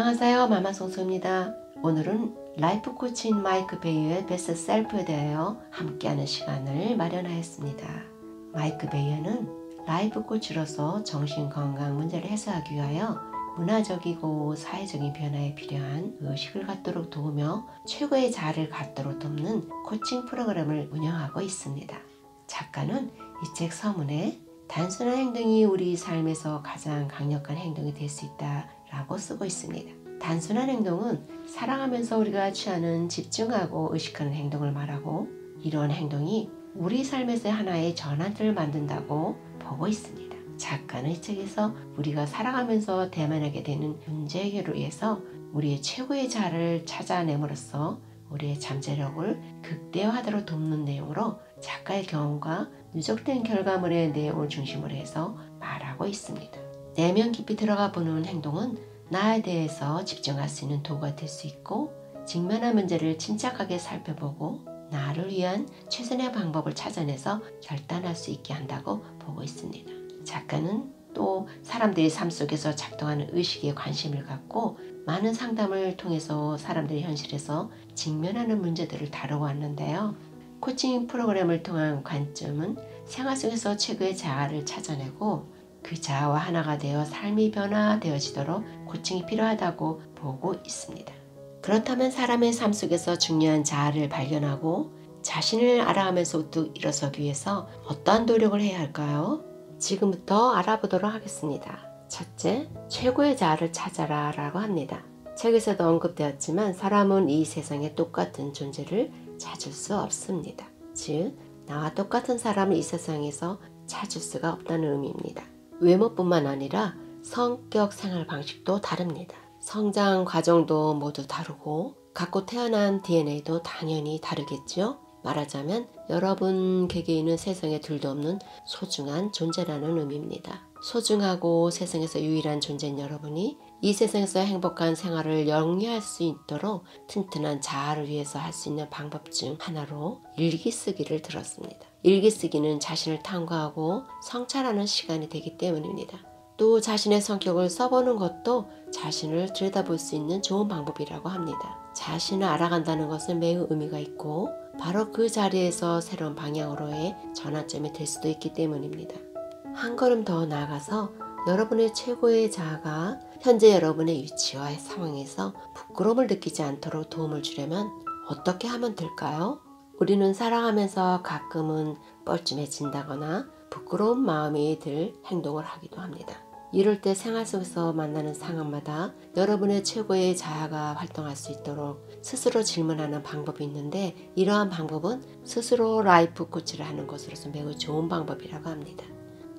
안녕하세요 마마송소입니다. 오늘은 life coach인 마이크 베이어의 Best Self에 대하여 함께하는 시간을 마련하였습니다. 마이크 베이어는 life coach로서 정신건강 문제를 해소하기 위하여 문화적이고 사회적인 변화에 필요한 의식을 갖도록 도우며 최고의 자아를 갖도록 돕는 코칭 프로그램을 운영하고 있습니다. 작가는 이 책 서문에 단순한 행동이 우리 삶에서 가장 강력한 행동이 될 수 있다 라고 쓰고 있습니다. 단순한 행동은 사랑하면서 우리가 취하는 집중하고 의식하는 행동을 말하고 이러한 행동이 우리 삶에서 하나의 전환점을 만든다고 보고 있습니다. 작가는 이 책에서 우리가 살아가면서 대면하게 되는 문제 해결을 위해서 우리의 최고의 자를 찾아냄으로써 우리의 잠재력을 극대화하도록 돕는 내용으로 작가의 경험과 누적된 결과물의 내용을 중심으로 해서 말하고 있습니다. 내면 깊이 들어가 보는 행동은 나에 대해서 집중할 수 있는 도구가 될 수 있고 직면한 문제를 침착하게 살펴보고 나를 위한 최선의 방법을 찾아내서 결단할 수 있게 한다고 보고 있습니다. 작가는 또 사람들이 삶 속에서 작동하는 의식에 관심을 갖고 많은 상담을 통해서 사람들이 현실에서 직면하는 문제들을 다루고 왔는데요. 코칭 프로그램을 통한 관점은 생활 속에서 최고의 자아를 찾아내고 그 자아와 하나가 되어 삶이 변화되어지도록 코칭이 필요하다고 보고 있습니다. 그렇다면 사람의 삶 속에서 중요한 자아를 발견하고 자신을 알아가면서 우뚝 일어서기 위해서 어떠한 노력을 해야 할까요? 지금부터 알아보도록 하겠습니다. 첫째, 최고의 자아를 찾아라 라고 합니다. 책에서도 언급되었지만 사람은 이 세상에 똑같은 존재를 찾을 수 없습니다. 즉, 나와 똑같은 사람을 이 세상에서 찾을 수가 없다는 의미입니다. 외모뿐만 아니라 성격, 생활 방식도 다릅니다. 성장 과정도 모두 다르고 갖고 태어난 DNA도 당연히 다르겠죠. 말하자면 여러분 개개인은 세상에 둘도 없는 소중한 존재라는 의미입니다. 소중하고 세상에서 유일한 존재인 여러분이 이 세상에서 행복한 생활을 영위할 수 있도록 튼튼한 자아를 위해서 할 수 있는 방법 중 하나로 일기 쓰기를 들었습니다. 일기 쓰기는 자신을 탐구하고 성찰하는 시간이 되기 때문입니다. 또 자신의 성격을 써보는 것도 자신을 들여다볼 수 있는 좋은 방법이라고 합니다. 자신을 알아간다는 것은 매우 의미가 있고 바로 그 자리에서 새로운 방향으로의 전환점이 될 수도 있기 때문입니다. 한 걸음 더 나아가서 여러분의 최고의 자아가 현재 여러분의 위치와 상황에서 부끄러움을 느끼지 않도록 도움을 주려면 어떻게 하면 될까요? 우리는 살아가면서 가끔은 뻘쭘해진다거나 부끄러운 마음이 들 행동을 하기도 합니다. 이럴 때 생활 속에서 만나는 상황마다 여러분의 최고의 자아가 활동할 수 있도록 스스로 질문하는 방법이 있는데 이러한 방법은 스스로 life coach를 하는 것으로서 매우 좋은 방법이라고 합니다.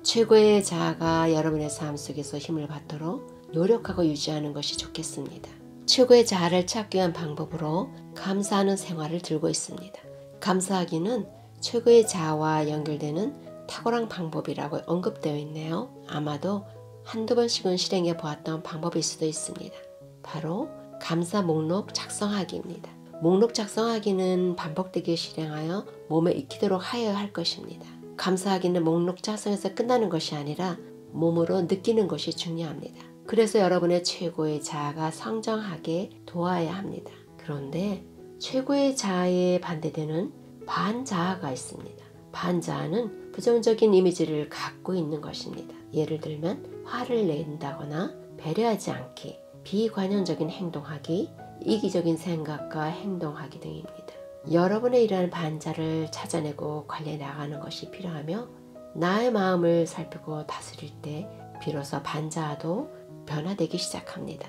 최고의 자아가 여러분의 삶 속에서 힘을 받도록 노력하고 유지하는 것이 좋겠습니다. 최고의 자아를 찾기 위한 방법으로 감사하는 생활을 들고 있습니다. 감사하기는 최고의 자아와 연결되는 탁월한 방법이라고 언급되어 있네요. 아마도 한두 번씩은 실행해 보았던 방법일 수도 있습니다. 바로 감사 목록 작성하기입니다. 목록 작성하기는 반복되게 실행하여 몸에 익히도록 하여야 할 것입니다. 감사하기는 목록 작성에서 끝나는 것이 아니라 몸으로 느끼는 것이 중요합니다. 그래서 여러분의 최고의 자아가 성장하게 도와야 합니다. 그런데 최고의 자아에 반대되는 반자아가 있습니다. 반자아는 부정적인 이미지를 갖고 있는 것입니다. 예를 들면 화를 낸다거나 배려하지 않기, 비관용적인 행동하기, 이기적인 생각과 행동하기 등입니다. 여러분의 이러한 반자를 찾아내고 관리해 나가는 것이 필요하며 나의 마음을 살피고 다스릴 때 비로소 반자도 변화되기 시작합니다.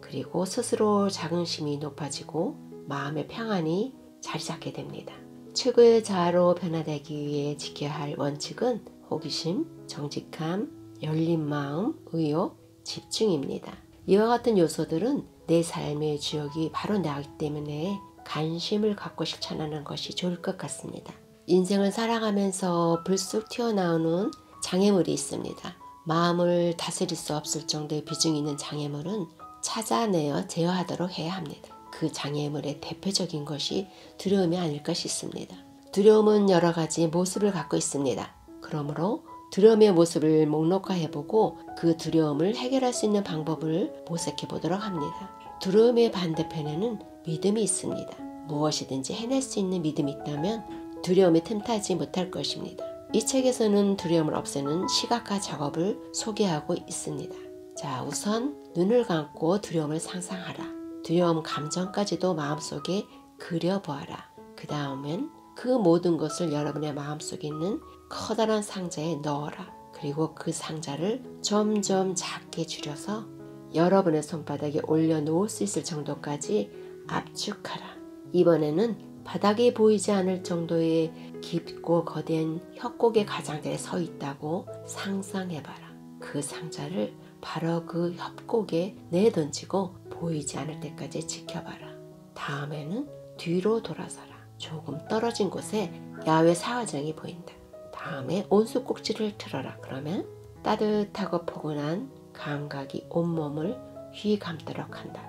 그리고 스스로 자긍심이 높아지고 마음의 평안이 자리 잡게 됩니다. 최고의 자아로 변화되기 위해 지켜야 할 원칙은 호기심, 정직함, 열린 마음, 의욕, 집중입니다. 이와 같은 요소들은 내 삶의 주역이 바로 나기 때문에 관심을 갖고 실천하는 것이 좋을 것 같습니다. 인생을 살아가면서 불쑥 튀어나오는 장애물이 있습니다. 마음을 다스릴 수 없을 정도의 비중 있는 장애물은 찾아내어 제어하도록 해야 합니다. 그 장애물의 대표적인 것이 두려움이 아닐까 싶습니다. 두려움은 여러 가지 모습을 갖고 있습니다. 그러므로 두려움의 모습을 목록화해보고 그 두려움을 해결할 수 있는 방법을 모색해 보도록 합니다. 두려움의 반대편에는 믿음이 있습니다. 무엇이든지 해낼 수 있는 믿음이 있다면 두려움이 틈타지 못할 것입니다. 이 책에서는 두려움을 없애는 시각화 작업을 소개하고 있습니다. 자, 우선 눈을 감고 두려움을 상상하라. 두려움 감정까지도 마음속에 그려보아라. 그 다음엔 그 모든 것을 여러분의 마음속에 있는 커다란 상자에 넣어라. 그리고 그 상자를 점점 작게 줄여서 여러분의 손바닥에 올려놓을 수 있을 정도까지 압축하라. 이번에는 바닥에 보이지 않을 정도의 깊고 거대한 협곡의 가장자리에 서 있다고 상상해봐라. 그 상자를 바로 그 협곡에 내던지고 보이지 않을 때까지 지켜봐라. 다음에는 뒤로 돌아서라. 조금 떨어진 곳에 야외 사화장이 보인다. 다음에 온수 꼭지를 틀어라. 그러면 따뜻하고 포근한 감각이 온몸을 휘감도록 한다.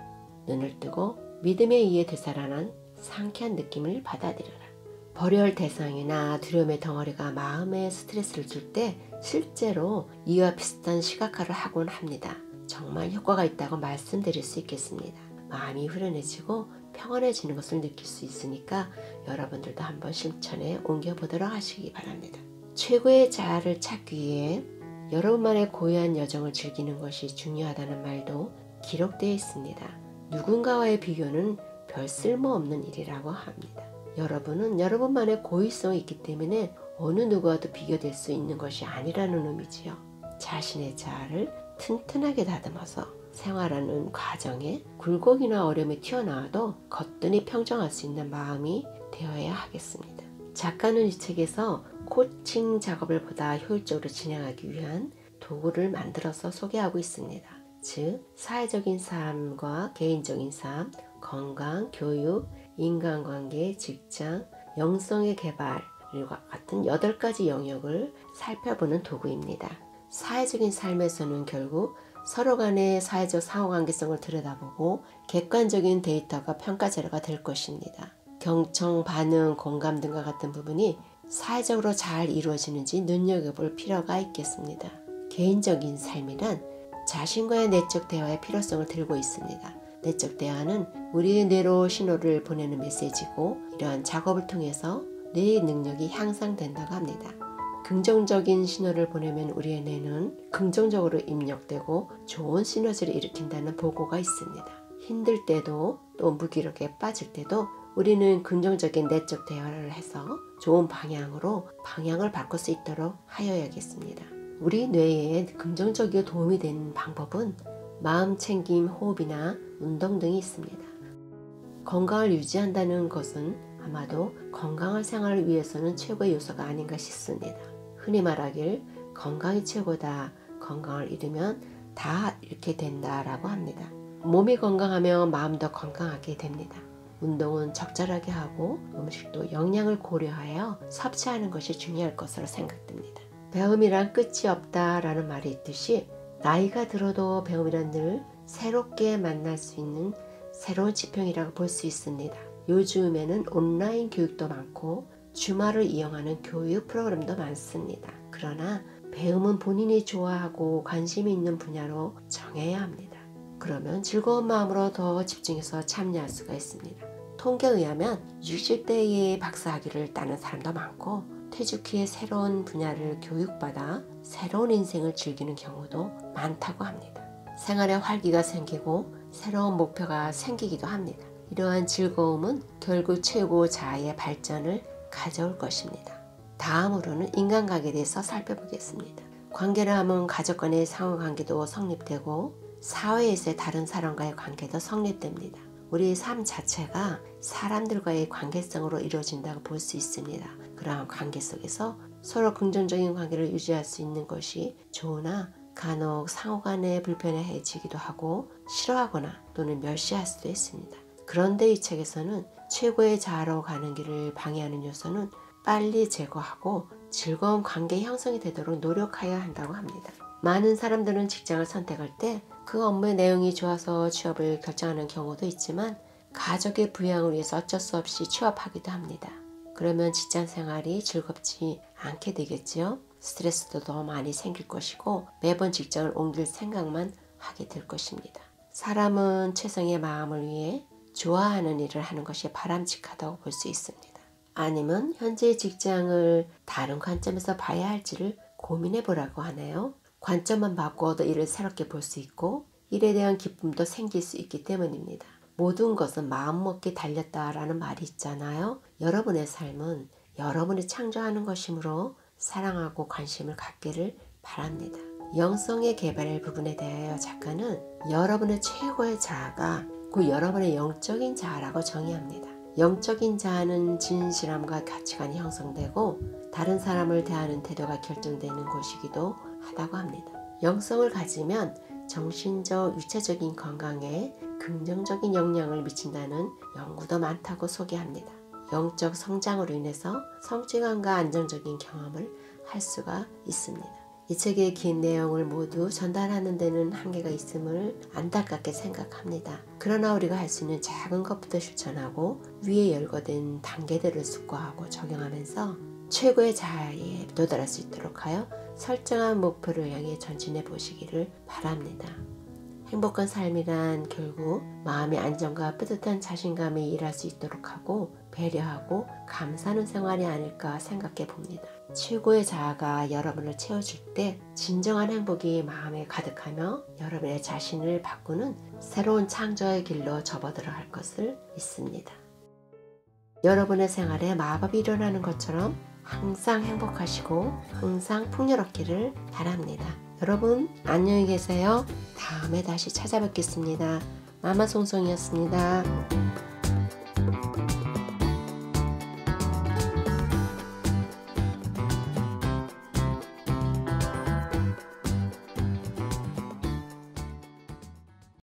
눈을 뜨고 믿음에 의해 되살아난 상쾌한 느낌을 받아들여라. 벌혈 대상이나 두려움의 덩어리가 마음에 스트레스를 줄 때 실제로 이와 비슷한 시각화를 하곤 합니다. 정말 효과가 있다고 말씀드릴 수 있겠습니다. 마음이 후련해지고 평안해지는 것을 느낄 수 있으니까 여러분들도 한번 실천에 옮겨보도록 하시기 바랍니다. 최고의 자아를 찾기 위해 여러분만의 고유한 여정을 즐기는 것이 중요하다는 말도 기록되어 있습니다. 누군가와의 비교는 별 쓸모 없는 일이라고 합니다. 여러분은 여러분만의 고유성이 있기 때문에 어느 누구와도 비교될 수 있는 것이 아니라는 의미지요. 자신의 자아를 튼튼하게 다듬어서 생활하는 과정에 굴곡이나 어려움이 튀어나와도 거뜬히 평정할 수 있는 마음이 되어야 하겠습니다. 작가는 이 책에서 코칭 작업을 보다 효율적으로 진행하기 위한 도구를 만들어서 소개하고 있습니다. 즉, 사회적인 삶과 개인적인 삶, 건강, 교육, 인간관계, 직장, 영성의 개발, 과 같은 8가지 영역을 살펴보는 도구입니다. 사회적인 삶에서는 결국 서로 간의 사회적 상호관계성을 들여다보고 객관적인 데이터가 평가 자료가 될 것입니다. 경청, 반응, 공감 등과 같은 부분이 사회적으로 잘 이루어지는지 눈여겨볼 필요가 있겠습니다. 개인적인 삶이란 자신과의 내적 대화의 필요성을 들고 있습니다. 내적 대화는 우리의 뇌로 신호를 보내는 메시지고 이러한 작업을 통해서 뇌의 능력이 향상된다고 합니다. 긍정적인 신호를 보내면 우리의 뇌는 긍정적으로 입력되고 좋은 시너지를 일으킨다는 보고가 있습니다. 힘들 때도 또 무기력에 빠질 때도 우리는 긍정적인 내적 대화를 해서 좋은 방향으로 방향을 바꿀 수 있도록 하여야겠습니다. 우리 뇌에 긍정적이게 도움이 되는 방법은 마음 챙김, 호흡이나 운동 등이 있습니다. 건강을 유지한다는 것은 아마도 건강한 생활을 위해서는 최고의 요소가 아닌가 싶습니다. 흔히 말하길 건강이 최고다. 건강을 잃으면 다 잃게 된다라고 합니다. 몸이 건강하면 마음도 건강하게 됩니다. 운동은 적절하게 하고 음식도 영양을 고려하여 섭취하는 것이 중요할 것으로 생각됩니다. 배움이란 끝이 없다라는 말이 있듯이 나이가 들어도 배움이란 늘 새롭게 만날 수 있는 새로운 지평이라고 볼 수 있습니다. 요즘에는 온라인 교육도 많고 주말을 이용하는 교육 프로그램도 많습니다. 그러나 배움은 본인이 좋아하고 관심이 있는 분야로 정해야 합니다. 그러면 즐거운 마음으로 더 집중해서 참여할 수가 있습니다. 통계에 의하면 60대의 박사학위를 따는 사람도 많고 퇴직 후에 새로운 분야를 교육받아 새로운 인생을 즐기는 경우도 많다고 합니다. 생활에 활기가 생기고 새로운 목표가 생기기도 합니다. 이러한 즐거움은 결국 최고 자아의 발전을 가져올 것입니다. 다음으로는 인간관계에 대해서 살펴보겠습니다. 관계를 하면 가족 간의 상호관계도 성립되고 사회에서의 다른 사람과의 관계도 성립됩니다. 우리 삶 자체가 사람들과의 관계성으로 이루어진다고 볼 수 있습니다. 그러한 관계 속에서 서로 긍정적인 관계를 유지할 수 있는 것이 좋으나 간혹 상호 간에 불편해지기도 하고 싫어하거나 또는 멸시할 수도 있습니다. 그런데 이 책에서는 최고의 자아로 가는 길을 방해하는 요소는 빨리 제거하고 즐거운 관계 형성이 되도록 노력해야 한다고 합니다. 많은 사람들은 직장을 선택할 때 그 업무의 내용이 좋아서 취업을 결정하는 경우도 있지만 가족의 부양을 위해서 어쩔 수 없이 취업하기도 합니다. 그러면 직장 생활이 즐겁지 않게 되겠지요. 스트레스도 더 많이 생길 것이고 매번 직장을 옮길 생각만 하게 될 것입니다. 사람은 최성의 마음을 위해 좋아하는 일을 하는 것이 바람직하다고 볼 수 있습니다. 아니면 현재의 직장을 다른 관점에서 봐야 할지를 고민해 보라고 하네요. 관점만 바꿔도 일을 새롭게 볼 수 있고 일에 대한 기쁨도 생길 수 있기 때문입니다. 모든 것은 마음먹기 달렸다라는 말이 있잖아요. 여러분의 삶은 여러분이 창조하는 것이므로 사랑하고 관심을 갖기를 바랍니다. 영성의 개발 부분에 대하여 작가는 여러분의 최고의 자아가 그 여러분의 영적인 자아라고 정의합니다. 영적인 자아는 진실함과 가치관이 형성되고 다른 사람을 대하는 태도가 결정되는 곳이기도 하다고 합니다. 영성을 가지면 정신적, 유체적인 건강에 긍정적인 영향을 미친다는 연구도 많다고 소개합니다. 영적 성장으로 인해서 성취감과 안정적인 경험을 할 수가 있습니다. 이 책의 긴 내용을 모두 전달하는 데는 한계가 있음을 안타깝게 생각합니다. 그러나 우리가 할 수 있는 작은 것부터 실천하고 위에 열거된 단계들을 숙고하고 적용하면서 최고의 자아에 도달할 수 있도록 하여 설정한 목표를 향해 전진해 보시기를 바랍니다. 행복한 삶이란 결국 마음의 안정과 뿌듯한 자신감이 일할 수 있도록 하고 배려하고 감사하는 생활이 아닐까 생각해 봅니다. 최고의 자아가 여러분을 채워줄 때 진정한 행복이 마음에 가득하며 여러분의 자신을 바꾸는 새로운 창조의 길로 접어들어 갈 것을 믿습니다. 여러분의 생활에 마법이 일어나는 것처럼 항상 행복하시고 항상 풍요롭기를 바랍니다. 여러분 안녕히 계세요. 다음에 다시 찾아뵙겠습니다. 마마송송이었습니다.